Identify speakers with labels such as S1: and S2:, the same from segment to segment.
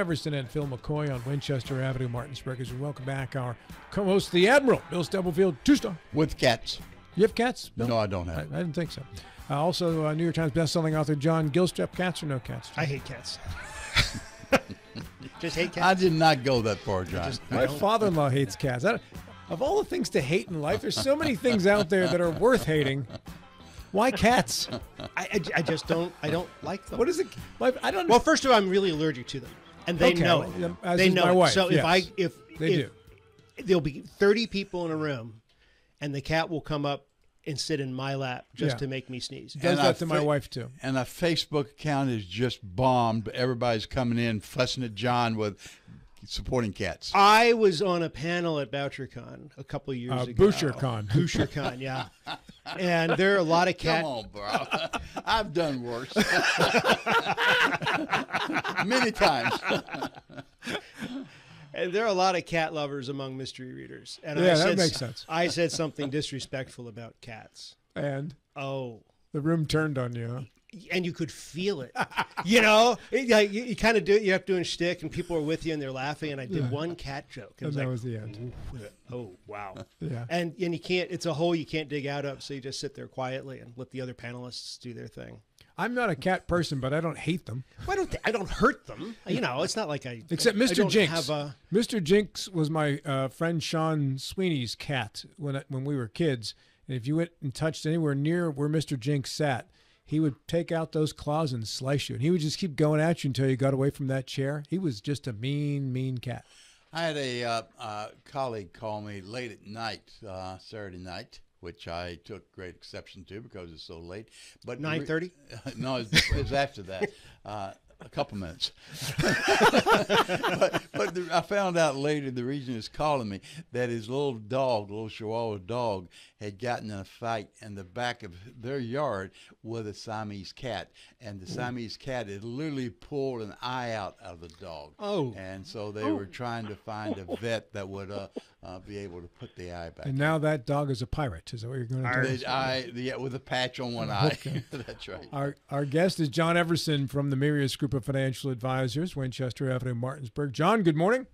S1: Everson and Phil McCoy on Winchester Avenue, Martinsburg. As we welcome back our co-host, the Admiral, Bill Stubblefield, two-star.
S2: With cats.
S1: You have cats? Bill?
S2: No, I don't have.
S1: I didn't think so. Uh, also, uh, New York Times bestselling author John Gilstrap, cats or no cats?
S3: I hate cats. Just hate cats?
S2: I did not go that far, John.
S1: My father-in-law hates cats. I of all the things to hate in life, there's so many things out there that are worth hating. Why cats?
S3: I, I, I just don't. I don't like them.
S1: What is it? I don't.
S3: Well, first of all, I'm really allergic to them, and they
S1: Okay,
S3: know it.
S1: as
S3: they
S1: is
S3: know
S1: my
S3: it.
S1: wife,
S3: So if. I if
S1: They
S3: if there'll be 30 people in a room, and the cat will come up and sit in my lap just
S1: Yeah.
S3: to make me sneeze.
S1: does
S2: And
S1: that to my wife too.
S2: And a Facebook account is just bombed. But everybody's coming in, fussing at John with supporting cats.
S3: I was on a panel at BoucherCon a couple of years
S1: Uh,
S3: ago.
S1: BoucherCon.
S3: BoucherCon, yeah. And there are a lot of cats.
S2: Come on, bro. I've done worse. Many times.
S3: And there are a lot of cat lovers among mystery readers. And
S1: Yeah,
S3: I
S1: that makes sense.
S3: I said something disrespectful about cats.
S1: And
S3: Oh,
S1: the room turned on you. Huh?
S3: And you could feel it. you know, It- yeah, you, you kind of do it. You have to do a shtick, and people are with you, and they're laughing. And I did one cat joke.
S1: And
S3: And was
S1: that
S3: like,
S1: was the end.
S3: oh wow.
S1: Yeah.
S3: And and you can't. It's a hole you can't dig out of. So you just sit there quietly and let the other panelists do their thing.
S1: I'm not a cat person, but I don't hate them.
S3: Why don't I don't hurt them? You know, it's not like I
S1: Except
S3: I
S1: Mr.
S3: don't
S1: Jinx.
S3: Have a,
S1: Mr. Jinx was my uh, friend Sean Sweeney's cat when I, when we were kids. And if you went and touched anywhere near where Mr. Jinx sat, he would take out those claws and slice you. And he would just keep going at you until you got away from that chair. He was just a mean, mean cat.
S2: I had a uh, uh, colleague call me late at night, uh, Saturday night, which I took great exception to because it's so late. But
S3: Nine thirty.
S2: no, it was, it was after that. Uh, a couple minutes. but but the, I found out later the reason he was calling me that his little dog, little Chihuahua dog, had gotten in a fight in the back of their yard with a Siamese cat, and the Siamese cat had literally pulled an eye out of the dog.
S3: Oh.
S2: And so they were trying to find a vet that would uh, uh, be able to put the eye back.
S1: And now that dog is a pirate. Is that what you're going to do?
S2: The eye, the, with a patch on one eye. That's right.
S1: Our, our guest is John Everson from the Mirius Group of Financial Advisors, Winchester Avenue, Martinsburg. John, good morning.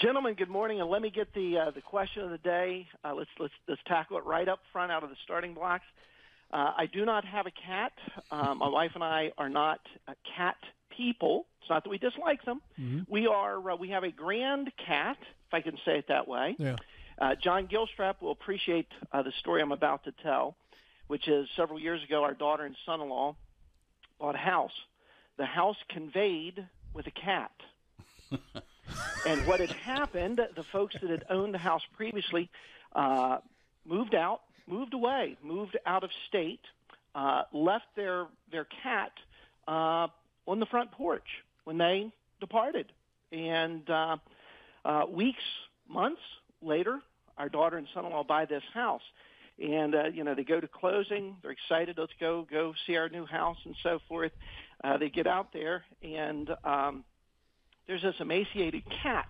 S4: Gentlemen, good morning, and let me get the uh, the question of the day. Uh, let's let's let's tackle it right up front out of the starting blocks. Uh, I do not have a cat. Uh, my wife and I are not uh, cat people. It's not that we dislike them. We are. Uh, we have a grand cat, if I can say it that way.
S1: Yeah.
S4: Uh, John Gilstrap will appreciate uh, the story I'm about to tell, which is several years ago, our daughter and son-in-law bought a house. The house conveyed with a cat. and what had happened, the folks that had owned the house previously uh, moved out, moved away, moved out of state, uh, left their their cat uh, on the front porch when they departed. And uh, uh, weeks, months later, our daughter and son-in-law buy this house. And uh, you know they go to closing. They're excited. Let's go go see our new house and so forth. Uh, they get out there and um, there's this emaciated cat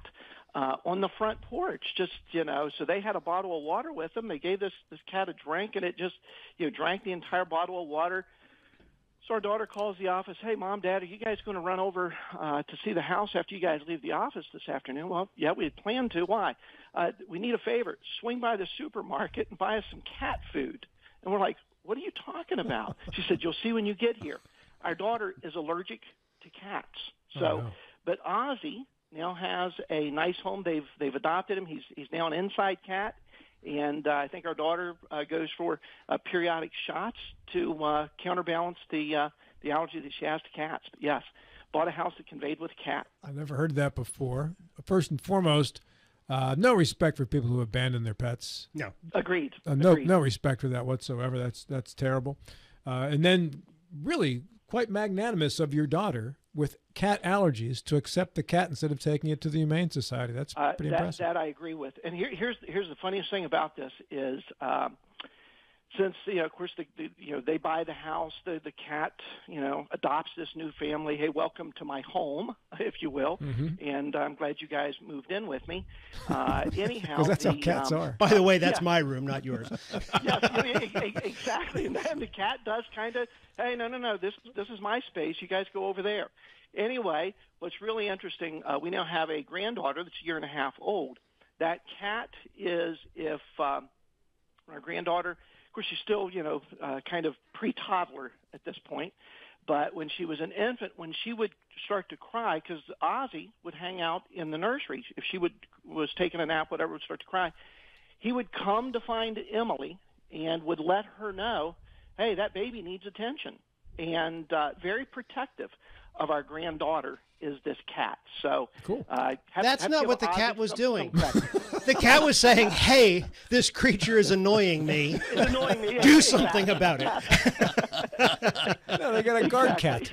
S4: uh, on the front porch. Just you know, so they had a bottle of water with them. They gave this this cat a drink, and it just you know drank the entire bottle of water. So our daughter calls the office. Hey, mom, dad, are you guys going to run over uh, to see the house after you guys leave the office this afternoon? Well, yeah, we had planned to. Why? Uh, we need a favor. Swing by the supermarket and buy us some cat food. And we're like, what are you talking about? She said, you'll see when you get here. Our daughter is allergic to cats. So,
S1: Oh, no.
S4: But Ozzy now has a nice home. They've they've adopted him. He's he's now an inside cat, and uh, I think our daughter uh, goes for uh, periodic shots to uh, counterbalance the uh, the allergy that she has to cats. But yes, bought a house that conveyed with a cat.
S1: I've never heard that before. First and foremost, uh, no respect for people who abandon their pets.
S3: No.
S4: Agreed.
S1: Uh, no,
S4: Agreed.
S1: no respect for that whatsoever. That's that's terrible. Uh, and then, really, quite magnanimous of your daughter with cat allergies to accept the cat instead of taking it to the Humane Society. That's
S4: Uh,
S1: pretty
S4: that,
S1: impressive.
S4: that I agree with. And here, here's here's the funniest thing about this is um, since you know, of course, the, the, you know they buy the house, the the cat you know adopts this new family. Hey, welcome to my home, if you will,
S1: Mm-hmm.
S4: and I'm glad you guys moved in with me. Uh, anyhow,
S1: Because that's how cats
S4: um,
S1: are.
S3: By the way, that's
S4: Yeah.
S3: my room, not yours.
S4: yes, I mean, e- exactly. And then the cat does kind of, hey, no, no, no, this this is my space. You guys go over there. Anyway, what's really interesting, uh, we now have a granddaughter that's a year and a half old. That cat is, if um, our granddaughter, of course, she's still, you know, uh, kind of pre-toddler at this point. But when she was an infant, when she would start to cry, because Ozzy would hang out in the nursery. If she would was taking a nap, whatever, would start to cry, he would come to find Emily and would let her know, hey, that baby needs attention. And uh, very protective of our granddaughter is this cat. So
S1: Cool.
S4: Uh, have-
S3: That's
S4: have
S3: not what the cat was doing. The cat was saying, "Hey, this creature is annoying me.
S4: It's annoying me.
S3: Do
S4: Yeah,
S3: something
S4: exactly.
S3: about it."
S1: No, they got a guard cat.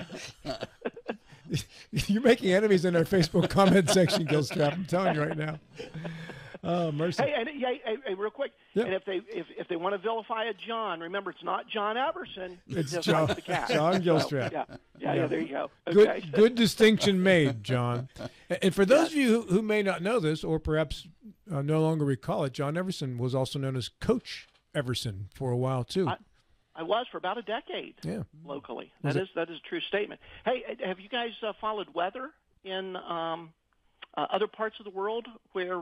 S1: You're making enemies in our Facebook comment section, Gilstrap. I'm telling you right now. Oh, mercy.
S4: Hey, and yeah, hey, hey, real quick,
S1: Yeah.
S4: and if they if, if they want to vilify a John, remember it's not John Everson.
S1: It's
S4: just
S1: John-
S4: the cat.
S1: John
S4: So,
S1: Gilstrap.
S4: yeah, yeah, yeah, There you go.
S1: Good,
S4: Okay.
S1: good distinction made, John. And for those of you who, who may not know this, or perhaps uh, no longer recall it, John Everson was also known as Coach Everson for a while too.
S4: I- I was for about a decade
S1: yeah.
S4: locally. That is that is a true statement. Hey, uh, have you guys uh, followed weather in um, uh, other parts of the world where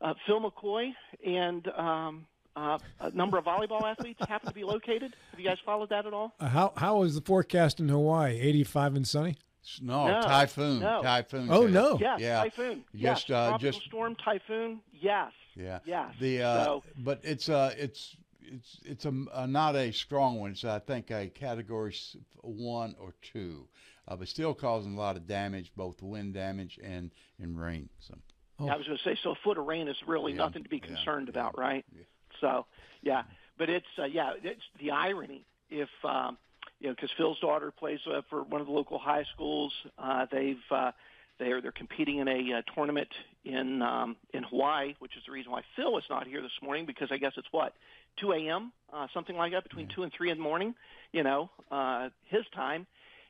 S4: uh, uh, Phil McCoy and um, uh, a number of volleyball athletes happen to be located? Have you guys followed that at all?
S1: Uh, how how is the forecast in Hawaii? 85 and sunny.
S2: No,
S4: No,
S2: typhoon.
S4: no.
S2: Typhoon.
S1: Oh
S2: too.
S1: no.
S4: Yes,
S2: Yeah.
S4: typhoon.
S2: Just,
S4: yes,
S2: uh,
S4: tropical
S2: just-
S4: storm, typhoon. Yes.
S2: Yeah.
S4: Yes.
S2: The uh,
S4: So-
S2: but it's uh it's it's it's a, a not a strong one. It's I think a category one or two, uh, but still causing a lot of damage, both wind damage and and rain. So
S4: Yeah, I was going to say, so a foot of rain is really
S2: Yeah,
S4: nothing to be concerned
S2: yeah,
S4: about, right?
S2: yeah.
S4: So, yeah, but it's uh, yeah, it's the irony if um, you know because Phil's daughter plays uh, for one of the local high schools. Uh, they've uh, they're they're competing in a uh, tournament in um, in Hawaii, which is the reason why Phil is not here this morning because I guess it's what 2 a.m. Uh, something like that between two and three in the morning, you know, uh, his time.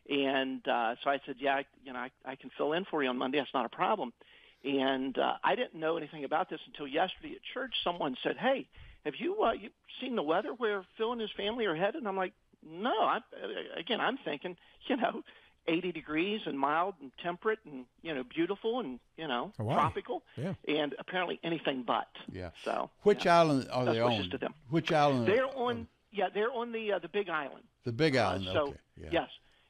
S4: And uh, so I said, yeah, I, you know, I, I can fill in for you on Monday. That's not a problem. And uh, I didn't know anything about this until yesterday at church. Someone said, "Hey, have you uh, you seen the weather where Phil and his family are headed?" And I'm like, "No." I, again, I'm thinking, you know, 80 degrees and mild and temperate and you know beautiful and you know
S1: Hawaii.
S4: tropical.
S1: Yeah.
S4: And apparently anything but.
S2: yeah.
S4: So
S2: Which
S4: yeah.
S2: island are
S4: Best
S2: they on?
S4: to them.
S2: Which island?
S4: They're on. Yeah, they're on the uh, the Big Island.
S2: the Big
S4: Uh,
S2: Island.
S4: so
S2: okay. Yeah.
S4: yes,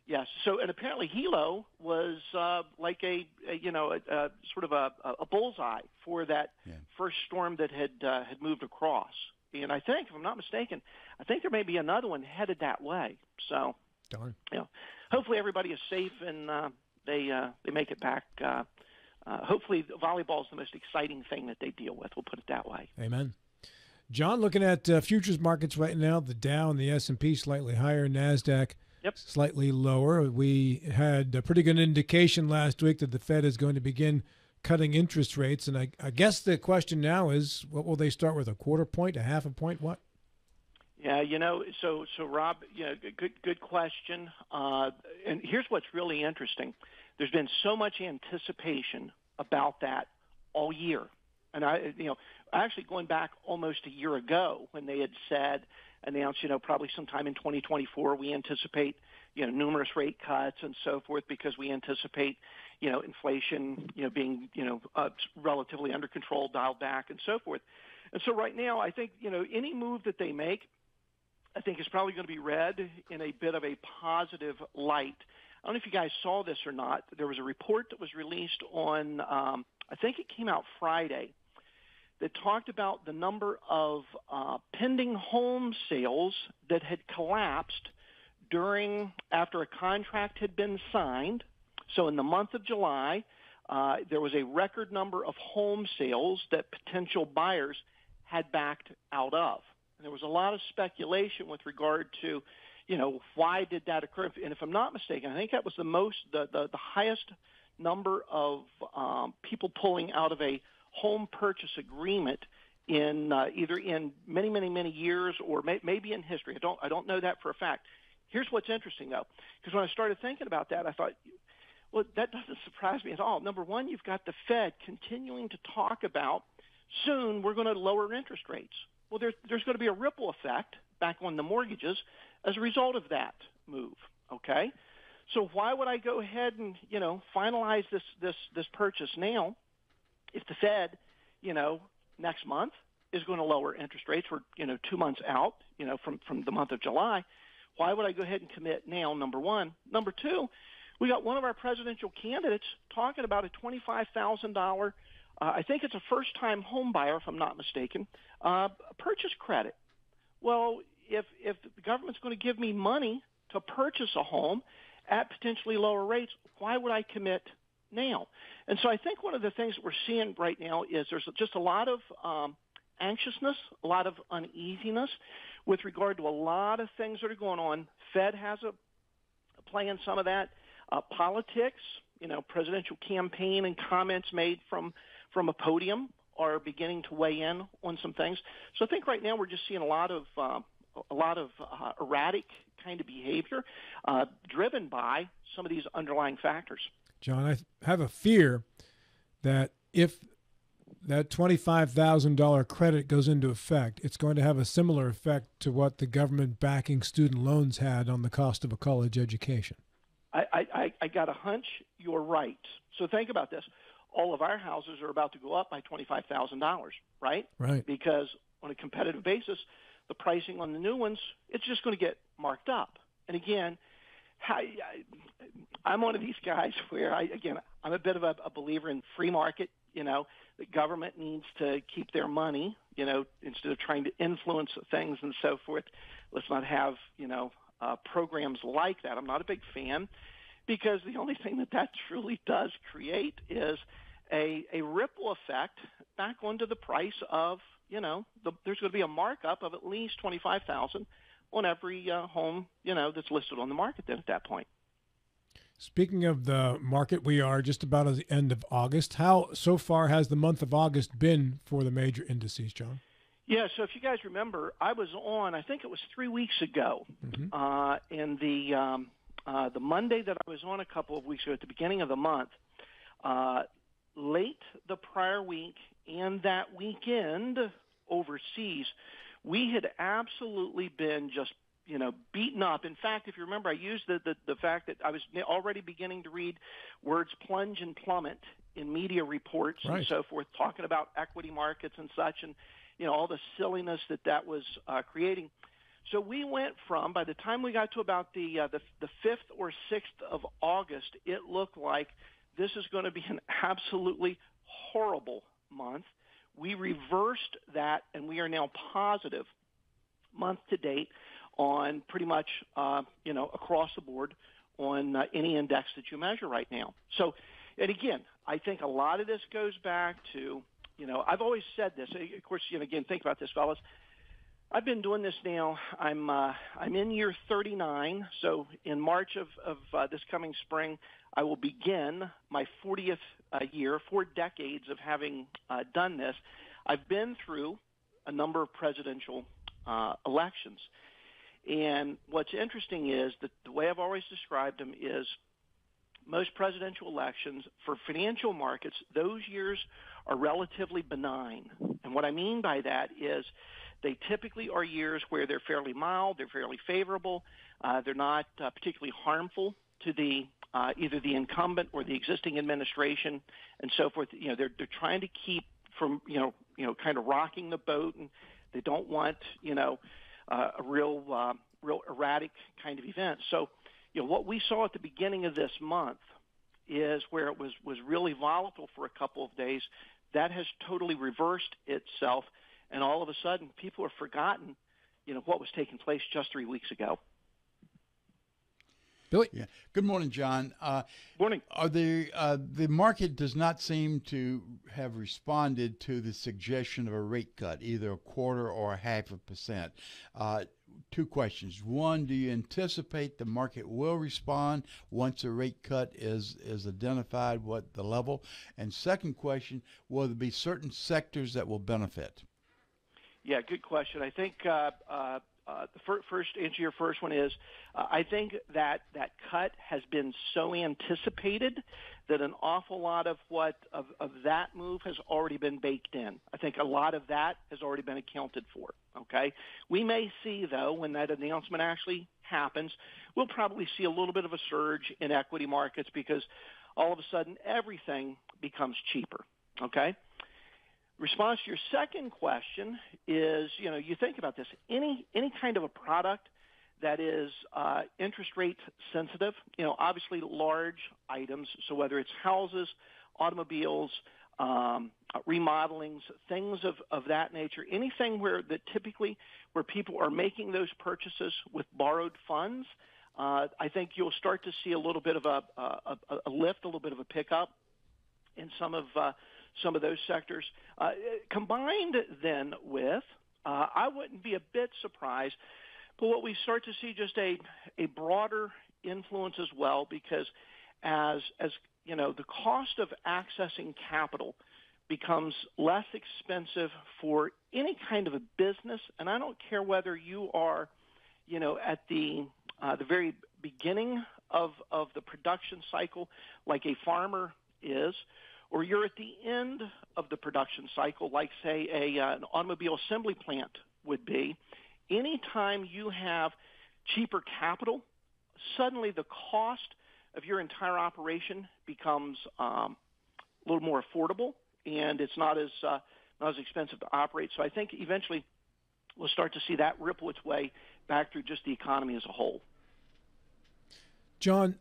S4: yes. So and apparently Hilo was uh, like a, a you know a, a sort of a, a bullseye for that
S2: Yeah.
S4: first storm that had uh, had moved across. And I think, if I'm not mistaken, I think there may be another one headed that way. So
S1: Darn.
S4: you know, hopefully everybody is safe and uh, they uh, they make it back. Uh, uh, hopefully, volleyball is the most exciting thing that they deal with. We'll put it that way.
S1: Amen. John, looking at uh, futures markets right now, the Dow and the S and P slightly higher, Nasdaq
S4: Yep.
S1: slightly lower. We had a pretty good indication last week that the Fed is going to begin cutting interest rates, and I, I guess the question now is, what will they start with? A quarter point, a half a point, what?
S4: Yeah, you know, so so Rob, you know, good good question. Uh, and here's what's really interesting: there's been so much anticipation about that all year, and I, you know, actually going back almost a year ago when they had said, announced, you know, probably sometime in 2024 we anticipate, you know, numerous rate cuts and so forth because we anticipate, you know, inflation, you know, being, you know, uh, relatively under control, dialed back, and so forth. And so right now, I think, you know, any move that they make I think is probably going to be read in a bit of a positive light. I don't know if you guys saw this or not. There was a report that was released on, um, I think it came out Friday, that talked about the number of uh, pending home sales that had collapsed during after a contract had been signed. So in the month of July, uh, there was a record number of home sales that potential buyers had backed out of. And there was a lot of speculation with regard to, you know, why did that occur? And if I'm not mistaken, I think that was the most, the, the, the highest number of um, people pulling out of a home purchase agreement in uh, either in many, many, many years or may, maybe in history. I don't I don't know that for a fact. Here's what's interesting though, because when I started thinking about that, I thought, well, that doesn't surprise me at all. Number one, you've got the Fed continuing to talk about soon we're going to lower interest rates. Well, there's there's going to be a ripple effect back on the mortgages as a result of that move. Okay, so why would I go ahead and you know finalize this this this purchase now if the Fed, you know, next month is going to lower interest rates? We're you know two months out, you know, from from the month of July. Why would I go ahead and commit now? Number one. Number two, we got one of our presidential candidates talking about a twenty-five thousand dollar. Uh, I think it's a first-time home buyer, if I'm not mistaken, uh, purchase credit. Well, if if the government's going to give me money to purchase a home at potentially lower rates, why would I commit now? And so I think one of the things that we're seeing right now is there's just a lot of um, anxiousness, a lot of uneasiness with regard to a lot of things that are going on. Fed has a, a play in some of that. Uh, politics, you know, presidential campaign and comments made from from a podium are beginning to weigh in on some things. So I think right now we're just seeing a lot of uh, a lot of uh, erratic kind of behavior uh, driven by some of these underlying factors.
S1: John, I have a fear that if that $25,000 credit goes into effect, it's going to have a similar effect to what the government backing student loans had on the cost of a college education.
S4: I, I, I got a hunch you're right. So think about this. All of our houses are about to go up by $25,000, right?
S1: Right.
S4: Because on a competitive basis, the pricing on the new ones, it's just going to get marked up. And again, I, I'm one of these guys where I, again, I'm a bit of a, a believer in free market. You know, the government needs to keep their money. You know, instead of trying to influence things and so forth. Let's not have you know uh, programs like that. I'm not a big fan because the only thing that that truly does create is a a ripple effect back onto the price of you know the, there's going to be a markup of at least twenty five thousand on every uh, home you know that's listed on the market then at that point.
S1: Speaking of the market, we are just about at the end of August. How so far has the month of August been for the major indices, John?
S4: Yeah, so if you guys remember, I was on. I think it was three weeks ago, mm-hmm. uh, in the um, uh, the Monday that I was on a couple of weeks ago at the beginning of the month. Uh, late the prior week and that weekend overseas, we had absolutely been just you know, beaten up. In fact, if you remember, I used the, the, the fact that I was already beginning to read words plunge and plummet in media reports right. and so forth, talking about equity markets and such, and you know all the silliness that that was uh, creating. So we went from by the time we got to about the uh, the the fifth or sixth of August, it looked like this is going to be an absolutely horrible month. We reversed that, and we are now positive month to date on pretty much uh, you know across the board on uh, any index that you measure right now. So, and again, I think a lot of this goes back to you know I've always said this. Of course, you know again think about this, fellas. I've been doing this now. I'm uh, I'm in year 39. So in March of of uh, this coming spring, I will begin my 40th uh, year, four decades of having uh, done this. I've been through a number of presidential uh, elections. And what's interesting is that the way I've always described them is most presidential elections for financial markets, those years are relatively benign. And what I mean by that is they typically are years where they're fairly mild, they're fairly favorable, uh, they're not uh, particularly harmful to the uh, either the incumbent or the existing administration and so forth. You know, they're they're trying to keep from you know you know kind of rocking the boat, and they don't want you know uh, a real uh, real erratic kind of event. So, you know, what we saw at the beginning of this month is where it was was really volatile for a couple of days. That has totally reversed itself, and all of a sudden, people have forgotten, you know, what was taking place just three weeks ago.
S1: Billy.
S2: Yeah. Good morning, John. Uh,
S4: morning.
S2: Are the uh, the market does not seem to have responded to the suggestion of a rate cut, either a quarter or a half a percent. Uh, two questions. One, do you anticipate the market will respond once a rate cut is is identified? What the level? And second question, will there be certain sectors that will benefit?
S4: Yeah, good question. I think uh, uh, uh, the fir- first answer to your first one is uh, I think that that cut has been so anticipated that an awful lot of what of, of that move has already been baked in. I think a lot of that has already been accounted for. Okay, we may see though when that announcement actually happens, we'll probably see a little bit of a surge in equity markets because all of a sudden everything becomes cheaper. Okay response to your second question is, you know, you think about this. Any any kind of a product that is uh, interest rate sensitive, you know, obviously large items. So whether it's houses, automobiles, um, remodelings, things of, of that nature, anything where that typically where people are making those purchases with borrowed funds, uh, I think you'll start to see a little bit of a, a, a lift, a little bit of a pickup in some of uh, some of those sectors. Uh, combined then with, uh, I wouldn't be a bit surprised, but what we start to see just a, a broader influence as well because as, as, you know, the cost of accessing capital becomes less expensive for any kind of a business, and I don't care whether you are, you know, at the uh, the very beginning of of the production cycle, like a farmer is, or you're at the end of the production cycle, like say a, uh, an automobile assembly plant would be, anytime you have cheaper capital, suddenly the cost of your entire operation becomes um, a little more affordable, and it's not as uh, not as expensive to operate. So I think eventually we'll start to see that ripple its way back through just the economy as a whole.
S1: John,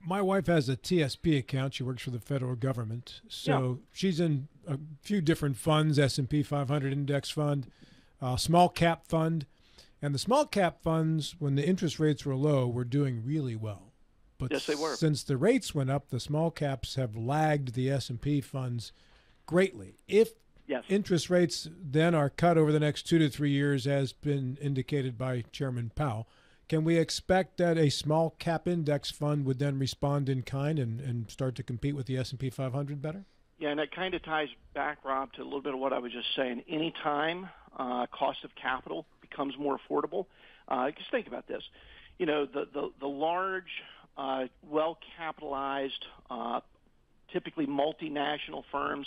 S1: my wife has a TSP account. She works for the federal government, so yeah. she's in a few different funds: S and P 500 index fund, uh, small cap fund, and the small cap funds, when the interest rates were low, were doing really well.
S4: But yes, they were.
S1: Since the rates went up, the small caps have lagged the S and P funds greatly. If
S4: yes.
S1: interest rates then are cut over the next two to three years, as been indicated by Chairman Powell can we expect that a small cap index fund would then respond in kind and, and start to compete with the S&P 500 better?
S4: Yeah, and that kind of ties back, Rob, to a little bit of what I was just saying. Anytime uh, cost of capital becomes more affordable, uh, just think about this. You know, the, the, the large, uh, well-capitalized, uh, typically multinational firms,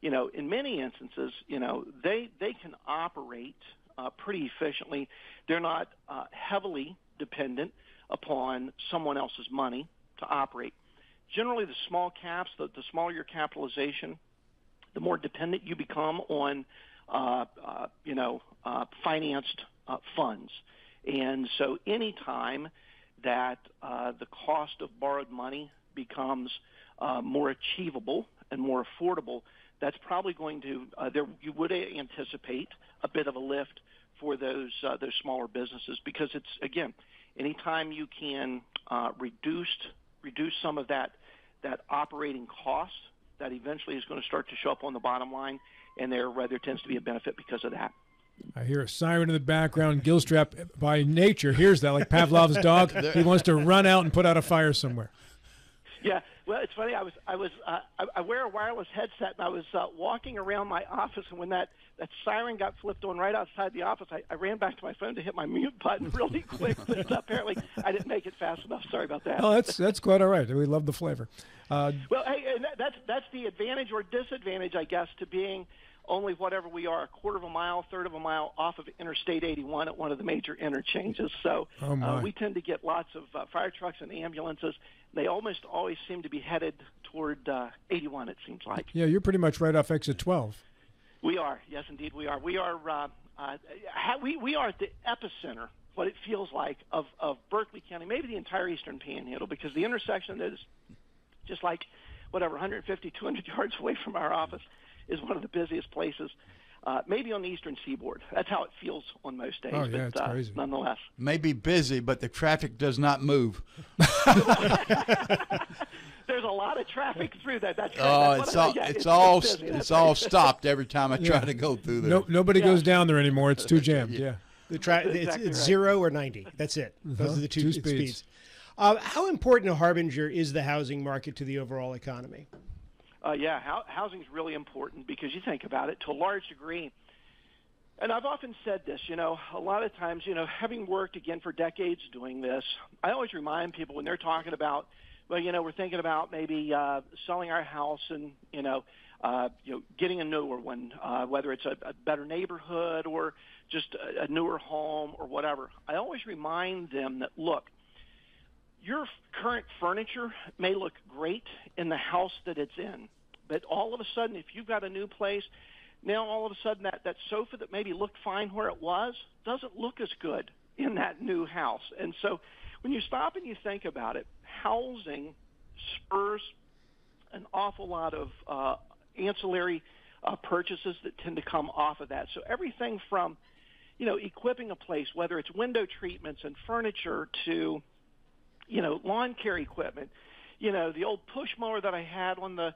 S4: you know, in many instances, you know, they, they can operate – uh, pretty efficiently. They're not uh, heavily dependent upon someone else's money to operate. Generally, the small caps, the, the smaller your capitalization, the more dependent you become on, uh, uh, you know, uh, financed uh, funds. And so, any time that uh, the cost of borrowed money becomes uh, more achievable and more affordable, that's probably going to uh, there you would anticipate a bit of a lift for those uh, those smaller businesses because it's again anytime you can uh, reduce reduce some of that that operating cost that eventually is going to start to show up on the bottom line and there there tends to be a benefit because of that.
S1: I hear a siren in the background. Gilstrap, by nature, hears that like Pavlov's dog. He wants to run out and put out a fire somewhere.
S4: Yeah, well, it's funny. I was I was uh, I, I wear a wireless headset, and I was uh, walking around my office, and when that that siren got flipped on right outside the office, I, I ran back to my phone to hit my mute button really quick, but apparently I didn't make it fast enough. Sorry about that.
S1: Oh, that's that's quite all right. We love the flavor.
S4: Uh, well, hey, and that, that's that's the advantage or disadvantage, I guess, to being only whatever we are, a quarter of a mile, third of a mile off of Interstate 81 at one of the major interchanges. So
S1: oh uh,
S4: we tend to get lots of uh, fire trucks and ambulances they almost always seem to be headed toward uh, 81. It seems like.
S1: Yeah, you're pretty much right off exit 12.
S4: We are. Yes, indeed, we are. We are. Uh, uh, we we are at the epicenter. What it feels like of of Berkeley County, maybe the entire Eastern Panhandle, because the intersection is just like whatever 150, 200 yards away from our office is one of the busiest places uh, maybe on the eastern seaboard. That's how it feels on most days.
S1: Oh, yeah, but, it's uh, crazy.
S4: Nonetheless.
S2: Maybe busy, but the traffic does not move.
S4: There's a lot of traffic through that. That's
S2: oh, it's all, yeah, it's, it's, all it's, it's all stopped every time I try to go through there.
S1: No, nobody yeah. goes down there anymore. It's too jammed. yeah.
S3: The tra- exactly it's, it's right. zero or ninety. That's it. Uh-huh. Those are the two, two speeds. speeds. Uh, how important a harbinger is the housing market to the overall economy?
S4: Uh, yeah, ho- housing is really important because you think about it to a large degree. And I've often said this, you know, a lot of times, you know, having worked again for decades doing this, I always remind people when they're talking about, well, you know, we're thinking about maybe uh, selling our house and, you know, uh, you know, getting a newer one, uh, whether it's a, a better neighborhood or just a, a newer home or whatever. I always remind them that, look, your current furniture may look great in the house that it's in, but all of a sudden, if you've got a new place, now all of a sudden that, that sofa that maybe looked fine where it was doesn't look as good in that new house. And so when you stop and you think about it, housing spurs an awful lot of uh, ancillary uh, purchases that tend to come off of that. So everything from, you know, equipping a place, whether it's window treatments and furniture to, you know, lawn care equipment, you know, the old push mower that I had on the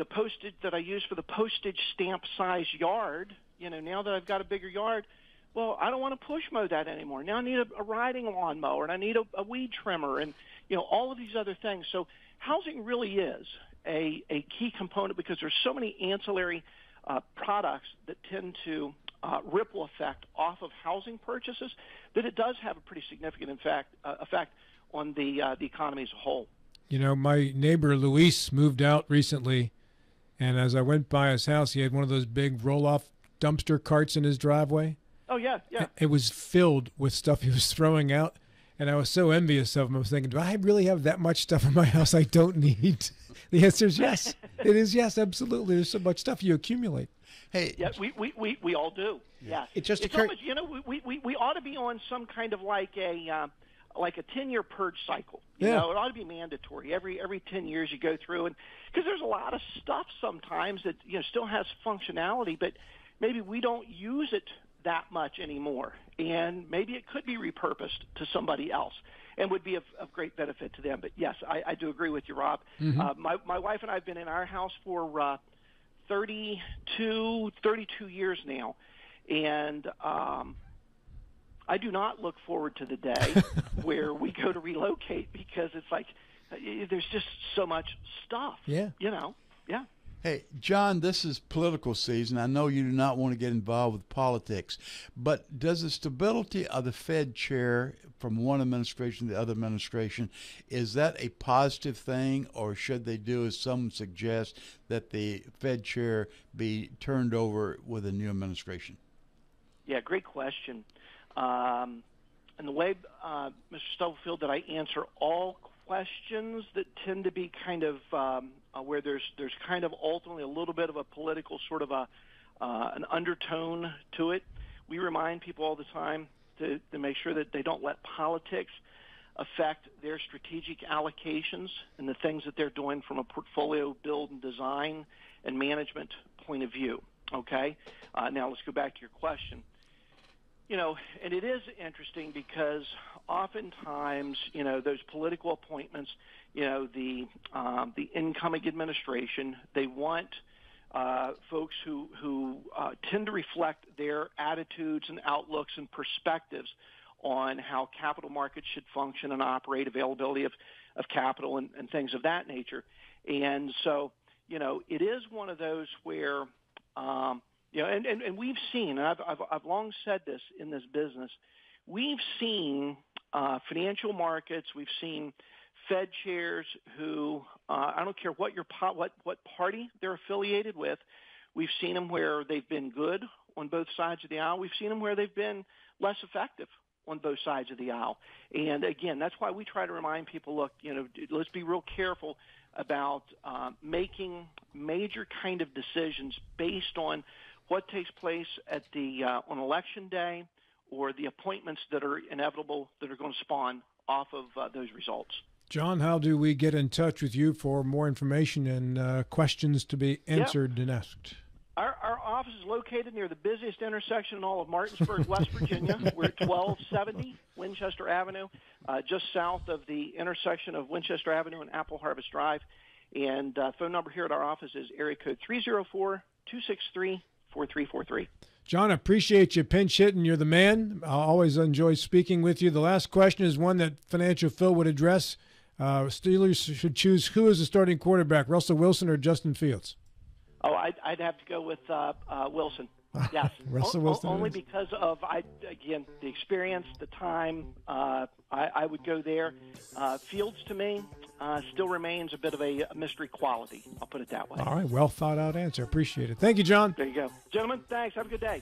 S4: the postage that I use for the postage stamp size yard, you know, now that I've got a bigger yard, well, I don't want to push mow that anymore. Now I need a, a riding lawn mower and I need a, a weed trimmer and, you know, all of these other things. So housing really is a, a key component because there's so many ancillary uh, products that tend to uh, ripple effect off of housing purchases that it does have a pretty significant in fact, uh, effect on the, uh, the economy as a whole.
S1: You know, my neighbor Luis moved out recently and as I went by his house, he had one of those big roll off dumpster carts in his driveway.
S4: Oh, yeah, yeah.
S1: It was filled with stuff he was throwing out. And I was so envious of him. I was thinking, do I really have that much stuff in my house I don't need? The answer is yes. it is yes, absolutely. There's so much stuff you accumulate.
S2: Hey,
S4: yeah, we, we, we, we all do. Yeah,
S3: it just
S4: it's
S3: occurred.
S4: Almost, you know, we, we, we ought to be on some kind of like a uh, like a 10 year purge cycle. You
S1: yeah.
S4: know, it ought to be mandatory. Every every 10 years you go through and because there's a lot of stuff sometimes that you know still has functionality but maybe we don't use it that much anymore and maybe it could be repurposed to somebody else and would be of, of great benefit to them. But yes, I, I do agree with you, Rob.
S1: Mm-hmm.
S4: Uh, my my wife and I have been in our house for uh, 32 32 years now, and um, I do not look forward to the day where we go to relocate because it's like eh, there's just so much stuff.
S1: Yeah.
S4: You know. Yeah.
S2: Hey, John, this is political season. I know you do not want to get involved with politics, but does the stability of the Fed chair from one administration to the other administration is that a positive thing, or should they do, as some suggest, that the Fed chair be turned over with a new administration?
S4: Yeah, great question. Um, and the way, uh, Mr. Stubblefield, that I answer all questions that tend to be kind of um, uh, where there's there's kind of ultimately a little bit of a political sort of a uh, an undertone to it. We remind people all the time to, to make sure that they don't let politics affect their strategic allocations and the things that they're doing from a portfolio build and design and management point of view. Okay. Uh, now let's go back to your question you know, and it is interesting because oftentimes, you know, those political appointments, you know, the um, the incoming administration, they want uh, folks who who uh, tend to reflect their attitudes and outlooks and perspectives on how capital markets should function and operate, availability of of capital and, and things of that nature. And so, you know, it is one of those where um, you know, and, and, and we've seen, and I've, I've, I've long said this in this business, we've seen uh, financial markets, we've seen Fed chairs who, uh, I don't care what your po- what what party they're affiliated with, we've seen them where they've been good on both sides of the aisle. We've seen them where they've been less effective on both sides of the aisle. And again, that's why we try to remind people, look, you know, let's be real careful about uh, making major kind of decisions based on what takes place at the uh, on election day or the appointments that are inevitable that are going to spawn off of uh, those results.
S1: John, how do we get in touch with you for more information and uh, questions to be answered yep. and asked?
S4: Our, our, office is located near the busiest intersection in all of Martinsburg, West Virginia. We're at 1270 Winchester Avenue, uh, just south of the intersection of Winchester Avenue and Apple Harvest Drive. And uh, phone number here at our office is area code 304 263 4343.
S1: John, appreciate you pinch hitting. You're the man. I always enjoy speaking with you. The last question is one that Financial Phil would address. Uh, Steelers should choose who is the starting quarterback, Russell Wilson or Justin Fields?
S4: Oh, I'd, I'd have to go with uh, uh, Wilson. Yes,
S1: Russell
S4: O-
S1: Wilson.
S4: only
S1: is.
S4: because of I again the experience, the time. Uh, I, I would go there. Uh, Fields to me uh, still remains a bit of a mystery quality. I'll put it that way.
S1: All right, well thought out answer. Appreciate it. Thank you, John.
S4: There you go, gentlemen. Thanks. Have a good day.